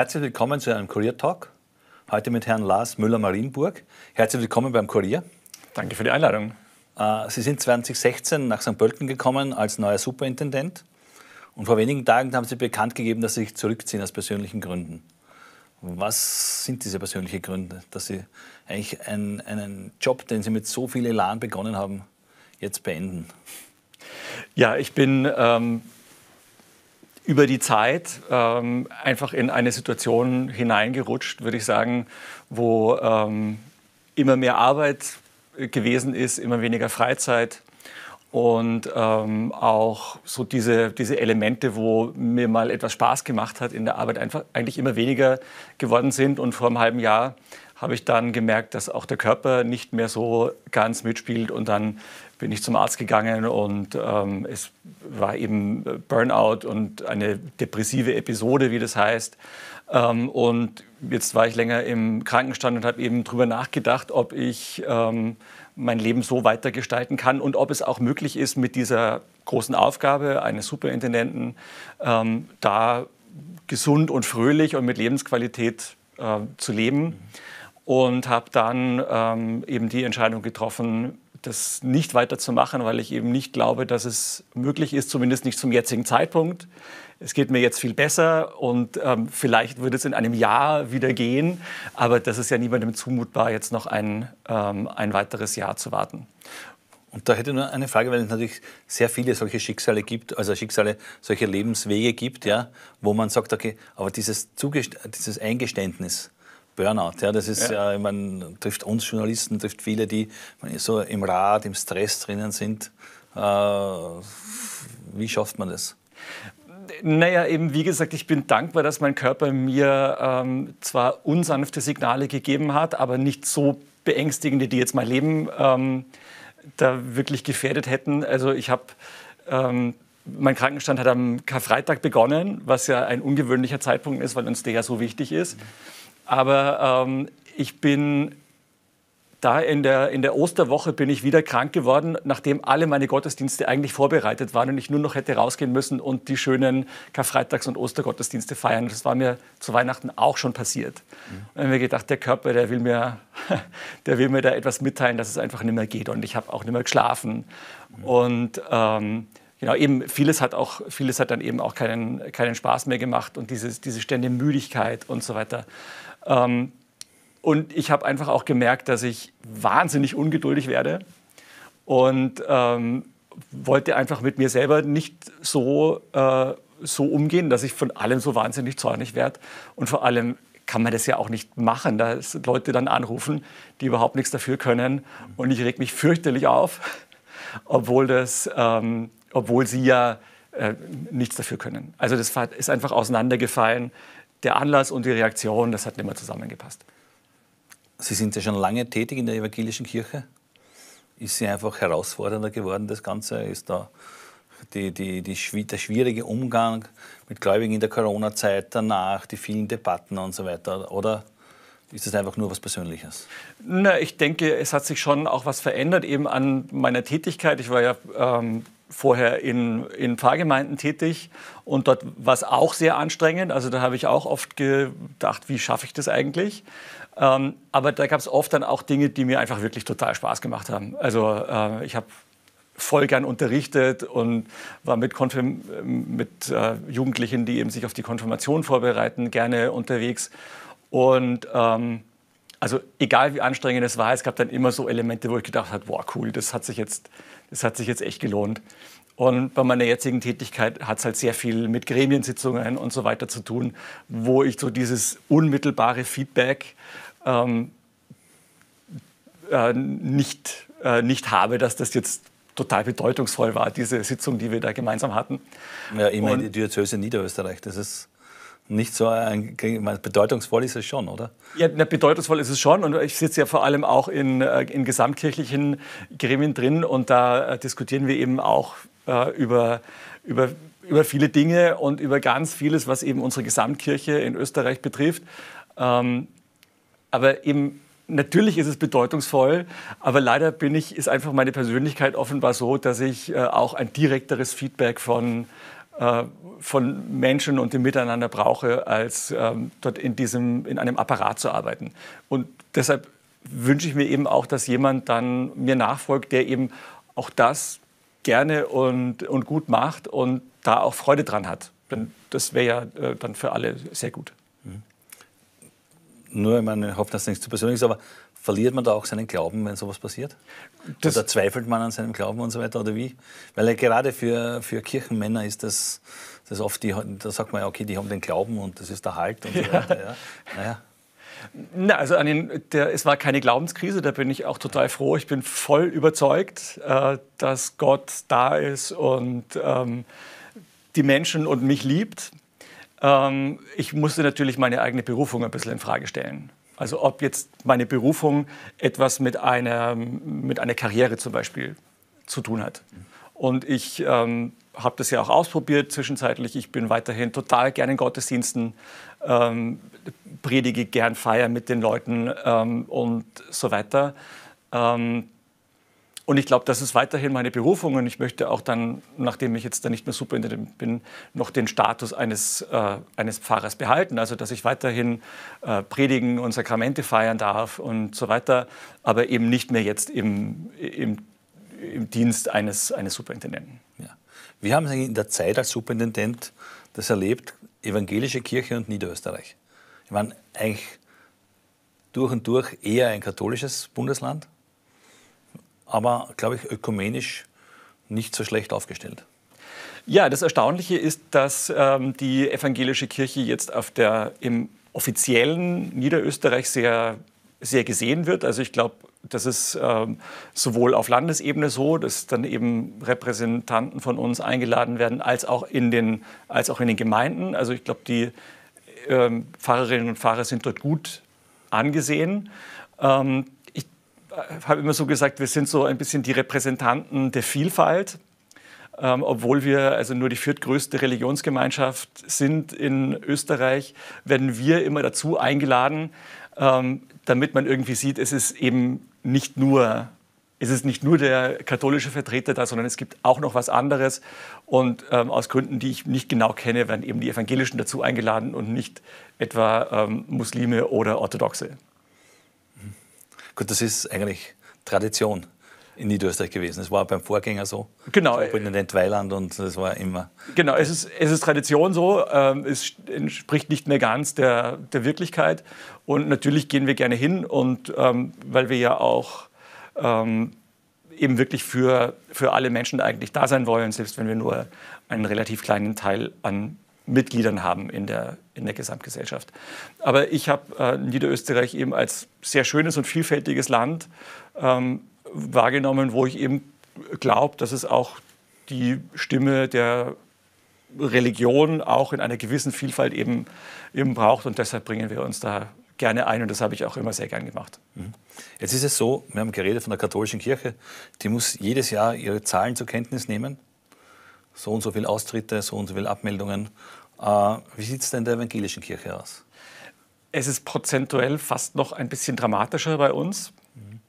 Herzlich willkommen zu einem Kurier Talk. Heute mit Herrn Lars Müller-Marienburg. Herzlich willkommen beim Kurier. Danke für die Einladung. Äh, Sie sind 2016 nach St. Pölten gekommen als neuer Superintendent. Und vor wenigen Tagen haben Sie bekannt gegeben, dass Sie sich zurückziehen aus persönlichen Gründen. Was sind diese persönlichen Gründe, dass Sie eigentlich einen, einen Job, den Sie mit so viel Elan begonnen haben, jetzt beenden? Ja, ich bin ähm, über die Zeit ähm, einfach in eine Situation hineingerutscht, würde ich sagen, wo ähm, immer mehr Arbeit gewesen ist, immer weniger Freizeit und ähm, auch so diese, diese Elemente, wo mir mal etwas Spaß gemacht hat in der Arbeit, einfach eigentlich immer weniger geworden sind. Und vor einem halben Jahr habe ich dann gemerkt, dass auch der Körper nicht mehr so ganz mitspielt und dann bin ich zum Arzt gegangen und ähm, es war eben Burnout und eine depressive Episode, wie das heißt. Ähm, und jetzt war ich länger im Krankenstand und habe eben darüber nachgedacht, ob ich ähm, mein Leben so weitergestalten kann und ob es auch möglich ist, mit dieser großen Aufgabe eines Superintendenten ähm, da gesund und fröhlich und mit Lebensqualität äh, zu leben. Und habe dann ähm, eben die Entscheidung getroffen, das nicht weiterzumachen, weil ich eben nicht glaube, dass es möglich ist, zumindest nicht zum jetzigen Zeitpunkt. Es geht mir jetzt viel besser und ähm, vielleicht würde es in einem Jahr wieder gehen, aber das ist ja niemandem zumutbar, jetzt noch ein, ähm, ein weiteres Jahr zu warten. Und da hätte ich nur eine Frage, weil es natürlich sehr viele solche Schicksale gibt, also Schicksale, solche Lebenswege gibt, ja, wo man sagt, okay, aber dieses, Zugest dieses Eingeständnis, Burnout. Ja, das ist ja, ja meine, trifft uns Journalisten, trifft viele, die so im Rad, im Stress drinnen sind. Äh, wie schafft man das? Naja, eben wie gesagt, ich bin dankbar, dass mein Körper mir ähm, zwar unsanfte Signale gegeben hat, aber nicht so beängstigende, die jetzt mein Leben ähm, da wirklich gefährdet hätten. Also ich habe ähm, mein Krankenstand hat am Karfreitag begonnen, was ja ein ungewöhnlicher Zeitpunkt ist, weil uns der ja so wichtig ist. Aber ähm, ich bin da in der, in der Osterwoche bin ich wieder krank geworden, nachdem alle meine Gottesdienste eigentlich vorbereitet waren und ich nur noch hätte rausgehen müssen und die schönen Karfreitags- und Ostergottesdienste feiern. Das war mir zu Weihnachten auch schon passiert. Mhm. Und ich habe mir gedacht, der Körper, der will, mir, der will mir da etwas mitteilen, dass es einfach nicht mehr geht. Und ich habe auch nicht mehr geschlafen. Mhm. Und ähm, genau, eben vieles hat, auch, vieles hat dann eben auch keinen, keinen Spaß mehr gemacht und dieses, diese ständige Müdigkeit und so weiter. Ähm, und ich habe einfach auch gemerkt, dass ich wahnsinnig ungeduldig werde und ähm, wollte einfach mit mir selber nicht so, äh, so umgehen, dass ich von allem so wahnsinnig zornig werde. Und vor allem kann man das ja auch nicht machen, dass Leute dann anrufen, die überhaupt nichts dafür können. Und ich reg mich fürchterlich auf, obwohl, das, ähm, obwohl sie ja äh, nichts dafür können. Also das ist einfach auseinandergefallen der Anlass und die Reaktion, das hat nicht mehr zusammengepasst. Sie sind ja schon lange tätig in der evangelischen Kirche. Ist sie einfach herausfordernder geworden, das Ganze? Ist da die, die, die, der schwierige Umgang mit Gläubigen in der Corona-Zeit danach, die vielen Debatten und so weiter? Oder ist das einfach nur was Persönliches? Na, ich denke, es hat sich schon auch was verändert eben an meiner Tätigkeit. Ich war ja ähm, vorher in, in Pfarrgemeinden tätig und dort war es auch sehr anstrengend. Also da habe ich auch oft gedacht, wie schaffe ich das eigentlich? Ähm, aber da gab es oft dann auch Dinge, die mir einfach wirklich total Spaß gemacht haben. Also äh, ich habe voll gern unterrichtet und war mit, Konfirm mit äh, Jugendlichen, die eben sich auf die Konfirmation vorbereiten, gerne unterwegs. Und ähm, also egal wie anstrengend es war, es gab dann immer so Elemente, wo ich gedacht habe, boah cool, das hat sich jetzt das hat sich jetzt echt gelohnt. Und bei meiner jetzigen Tätigkeit hat es halt sehr viel mit Gremiensitzungen und so weiter zu tun, wo ich so dieses unmittelbare Feedback ähm, äh, nicht, äh, nicht habe, dass das jetzt total bedeutungsvoll war, diese Sitzung, die wir da gemeinsam hatten. Ja, ich meine, die Diözese Niederösterreich, das ist nicht so ein, bedeutungsvoll ist es schon, oder? Ja, bedeutungsvoll ist es schon. Und ich sitze ja vor allem auch in, äh, in gesamtkirchlichen Gremien drin und da äh, diskutieren wir eben auch äh, über, über, über viele Dinge und über ganz vieles, was eben unsere Gesamtkirche in Österreich betrifft. Ähm, aber eben natürlich ist es bedeutungsvoll, aber leider bin ich, ist einfach meine Persönlichkeit offenbar so, dass ich äh, auch ein direkteres Feedback von von Menschen und dem Miteinander brauche, als ähm, dort in, diesem, in einem Apparat zu arbeiten. Und deshalb wünsche ich mir eben auch, dass jemand dann mir nachfolgt, der eben auch das gerne und, und gut macht und da auch Freude dran hat. Denn das wäre ja äh, dann für alle sehr gut. Mhm. Nur, ich meine, ich hoffe, dass das nicht zu persönlich ist, aber verliert man da auch seinen Glauben, wenn sowas passiert? Das oder zweifelt man an seinem Glauben und so weiter oder wie? Weil ja gerade für, für Kirchenmänner ist das, das oft, die, da sagt man ja, okay, die haben den Glauben und das ist der Halt und so weiter. Ja. Naja. Na, also an den, der, es war keine Glaubenskrise, da bin ich auch total froh. Ich bin voll überzeugt, äh, dass Gott da ist und ähm, die Menschen und mich liebt. Ähm, ich musste natürlich meine eigene Berufung ein bisschen in Frage stellen. Also ob jetzt meine Berufung etwas mit einer, mit einer Karriere zum Beispiel zu tun hat. Und ich ähm, habe das ja auch ausprobiert zwischenzeitlich. Ich bin weiterhin total gerne in Gottesdiensten, ähm, predige gern, feier mit den Leuten ähm, und so weiter. Ähm, und ich glaube, das ist weiterhin meine Berufung und ich möchte auch dann, nachdem ich jetzt dann nicht mehr Superintendent bin, noch den Status eines, äh, eines Pfarrers behalten. Also, dass ich weiterhin äh, predigen und Sakramente feiern darf und so weiter, aber eben nicht mehr jetzt im, im, im Dienst eines, eines Superintendenten. Ja. Wie haben Sie in der Zeit als Superintendent das erlebt, evangelische Kirche und Niederösterreich? Ich meine, eigentlich durch und durch eher ein katholisches Bundesland aber, glaube ich, ökumenisch nicht so schlecht aufgestellt. Ja, das Erstaunliche ist, dass ähm, die evangelische Kirche jetzt auf der, im offiziellen Niederösterreich sehr, sehr gesehen wird. Also ich glaube, das ist ähm, sowohl auf Landesebene so, dass dann eben Repräsentanten von uns eingeladen werden, als auch in den, als auch in den Gemeinden. Also ich glaube, die ähm, Pfarrerinnen und Pfarrer sind dort gut angesehen. Ähm, habe immer so gesagt, wir sind so ein bisschen die Repräsentanten der Vielfalt. Ähm, obwohl wir also nur die viertgrößte Religionsgemeinschaft sind in Österreich, werden wir immer dazu eingeladen, ähm, damit man irgendwie sieht, es ist eben nicht nur es ist nicht nur der katholische Vertreter da, sondern es gibt auch noch was anderes. Und ähm, aus Gründen, die ich nicht genau kenne, werden eben die Evangelischen dazu eingeladen und nicht etwa ähm, Muslime oder Orthodoxe. Gut, das ist eigentlich Tradition in Niederösterreich gewesen. Es war beim Vorgänger so. Genau. Präsident Weiland und das war immer. Genau, es ist, es ist Tradition so. Ähm, es entspricht nicht mehr ganz der, der Wirklichkeit. Und natürlich gehen wir gerne hin und ähm, weil wir ja auch ähm, eben wirklich für, für alle Menschen eigentlich da sein wollen, selbst wenn wir nur einen relativ kleinen Teil an Mitgliedern haben in der, in der Gesamtgesellschaft. Aber ich habe äh, Niederösterreich eben als sehr schönes und vielfältiges Land ähm, wahrgenommen, wo ich eben glaube, dass es auch die Stimme der Religion auch in einer gewissen Vielfalt eben, eben braucht. Und deshalb bringen wir uns da gerne ein und das habe ich auch immer sehr gern gemacht. Mhm. Jetzt ist es so, wir haben geredet von der katholischen Kirche, die muss jedes Jahr ihre Zahlen zur Kenntnis nehmen. So und so viele Austritte, so und so viele Abmeldungen. Äh, wie sieht es denn in der evangelischen Kirche aus? Es ist prozentuell fast noch ein bisschen dramatischer bei uns. Mhm.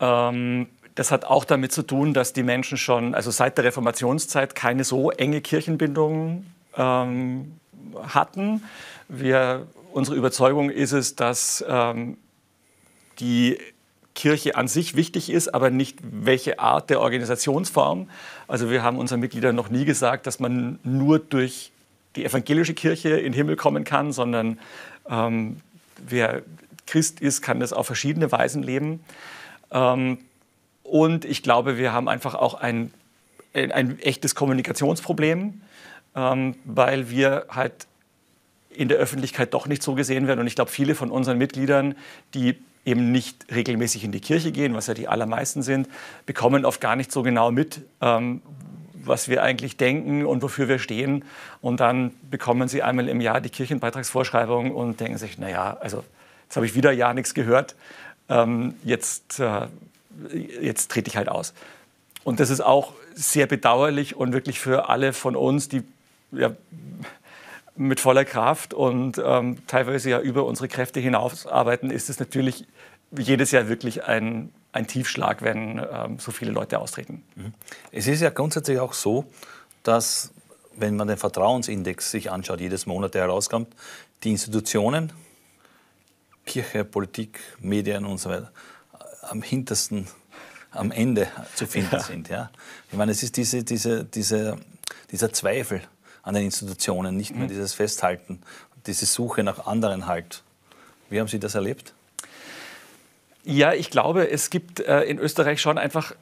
Ähm, das hat auch damit zu tun, dass die Menschen schon, also seit der Reformationszeit, keine so enge Kirchenbindung ähm, hatten. Wir, unsere Überzeugung ist es, dass ähm, die Kirche an sich wichtig ist, aber nicht welche Art der Organisationsform. Also wir haben unseren Mitgliedern noch nie gesagt, dass man nur durch die evangelische Kirche in den Himmel kommen kann, sondern ähm, wer Christ ist, kann das auf verschiedene Weisen leben. Ähm, und ich glaube, wir haben einfach auch ein, ein, echtes Kommunikationsproblem, ähm, weil wir halt in der Öffentlichkeit doch nicht so gesehen werden. Und ich glaube, viele von unseren Mitgliedern, die eben nicht regelmäßig in die Kirche gehen, was ja die allermeisten sind, bekommen oft gar nicht so genau mit, ähm, was wir eigentlich denken und wofür wir stehen. Und dann bekommen sie einmal im Jahr die Kirchenbeitragsvorschreibung und denken sich, naja, also jetzt habe ich wieder ja nichts gehört, ähm, jetzt, äh, jetzt trete ich halt aus. Und das ist auch sehr bedauerlich und wirklich für alle von uns, die ja, mit voller Kraft und ähm, teilweise ja über unsere Kräfte hinaus arbeiten, ist es natürlich jedes Jahr wirklich ein, ein Tiefschlag, wenn ähm, so viele Leute austreten. Mhm. Es ist ja grundsätzlich auch so, dass wenn man den Vertrauensindex sich anschaut, jedes Monat, der herauskommt, die Institutionen, Kirche, Politik, Medien und so weiter, am hintersten, am Ende zu finden ja. sind. Ja? Ich meine, es ist diese, diese, diese, dieser Zweifel an den Institutionen, nicht mehr mhm. dieses Festhalten, diese Suche nach anderen halt. Wie haben Sie das erlebt? Ja, ich glaube, es gibt äh, in Österreich schon einfach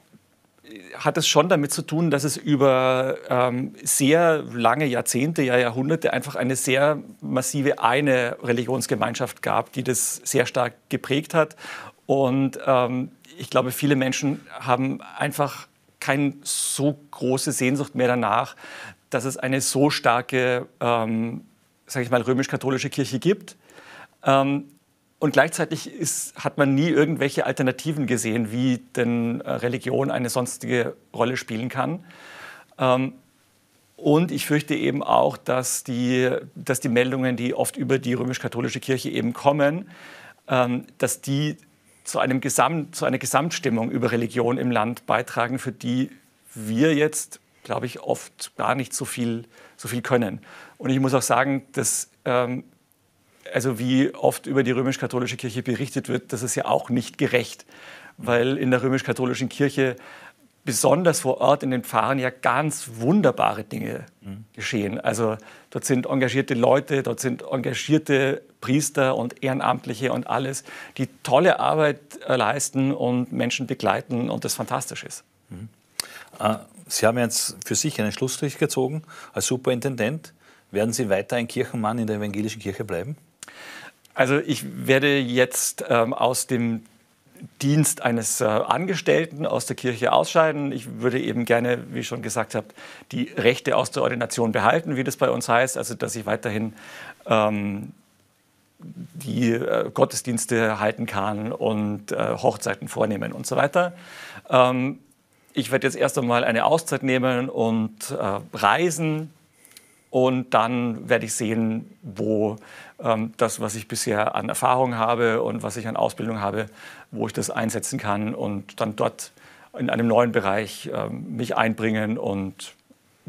hat es schon damit zu tun, dass es über ähm, sehr lange Jahrzehnte, ja Jahrhunderte einfach eine sehr massive eine Religionsgemeinschaft gab, die das sehr stark geprägt hat. Und ähm, ich glaube, viele Menschen haben einfach keine so große Sehnsucht mehr danach, dass es eine so starke, ähm, sage ich mal, römisch-katholische Kirche gibt. Ähm, und gleichzeitig ist, hat man nie irgendwelche Alternativen gesehen, wie denn äh, Religion eine sonstige Rolle spielen kann. Ähm, und ich fürchte eben auch, dass die, dass die Meldungen, die oft über die römisch-katholische Kirche eben kommen, ähm, dass die zu, einem Gesamt, zu einer Gesamtstimmung über Religion im Land beitragen, für die wir jetzt, glaube ich, oft gar nicht so viel, so viel können. Und ich muss auch sagen, dass ähm, also wie oft über die römisch-katholische Kirche berichtet wird, das ist ja auch nicht gerecht, weil in der römisch-katholischen Kirche besonders vor Ort in den Pfarren ja ganz wunderbare Dinge mhm. geschehen. Also dort sind engagierte Leute, dort sind engagierte Priester und Ehrenamtliche und alles, die tolle Arbeit äh, leisten und Menschen begleiten und das fantastisch ist. Mhm. Äh, Sie haben jetzt für sich einen Schlussstrich gezogen als Superintendent. Werden Sie weiter ein Kirchenmann in der evangelischen Kirche bleiben? Also ich werde jetzt ähm, aus dem Dienst eines äh, Angestellten aus der Kirche ausscheiden. Ich würde eben gerne, wie schon gesagt habe, die Rechte aus der Ordination behalten, wie das bei uns heißt, also dass ich weiterhin ähm, die äh, Gottesdienste halten kann und äh, Hochzeiten vornehmen und so weiter. Ähm, ich werde jetzt erst einmal eine Auszeit nehmen und äh, reisen, und dann werde ich sehen, wo ähm, das, was ich bisher an Erfahrung habe und was ich an Ausbildung habe, wo ich das einsetzen kann und dann dort in einem neuen Bereich ähm, mich einbringen und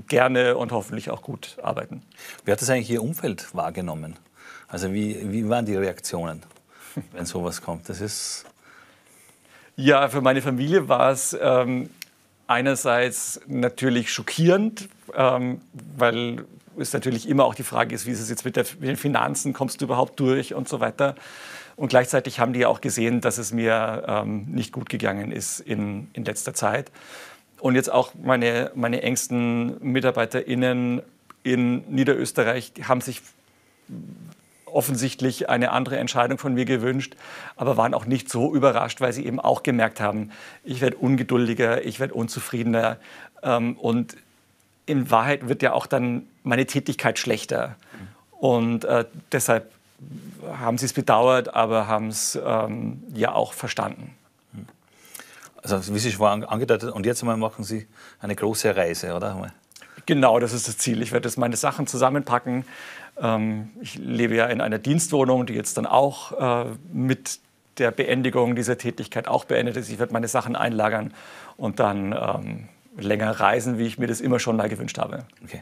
gerne und hoffentlich auch gut arbeiten. Wie hat das eigentlich Ihr Umfeld wahrgenommen? Also wie, wie waren die Reaktionen, wenn sowas kommt? Das ist ja, für meine Familie war es ähm, einerseits natürlich schockierend, ähm, weil ist natürlich immer auch die Frage ist, wie ist es jetzt mit, der, mit, den Finanzen, kommst du überhaupt durch und so weiter. Und gleichzeitig haben die ja auch gesehen, dass es mir ähm, nicht gut gegangen ist in, in letzter Zeit. Und jetzt auch meine, meine engsten MitarbeiterInnen in Niederösterreich haben sich offensichtlich eine andere Entscheidung von mir gewünscht, aber waren auch nicht so überrascht, weil sie eben auch gemerkt haben, ich werde ungeduldiger, ich werde unzufriedener. Ähm, und in Wahrheit wird ja auch dann meine Tätigkeit schlechter. Und äh, deshalb haben sie es bedauert, aber haben es ähm, ja auch verstanden. Also wie Sie schon angedeutet, und jetzt einmal machen Sie eine große Reise, oder? Genau, das ist das Ziel. Ich werde jetzt meine Sachen zusammenpacken. Ähm, ich lebe ja in einer Dienstwohnung, die jetzt dann auch äh, mit der Beendigung dieser Tätigkeit auch beendet ist. Ich werde meine Sachen einlagern und dann ähm, länger reisen, wie ich mir das immer schon mal gewünscht habe. Okay.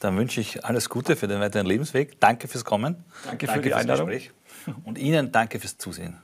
Dann wünsche ich alles Gute für den weiteren Lebensweg. Danke fürs Kommen. Danke, danke für die Einladung. Gespräch. Und Ihnen danke fürs Zusehen.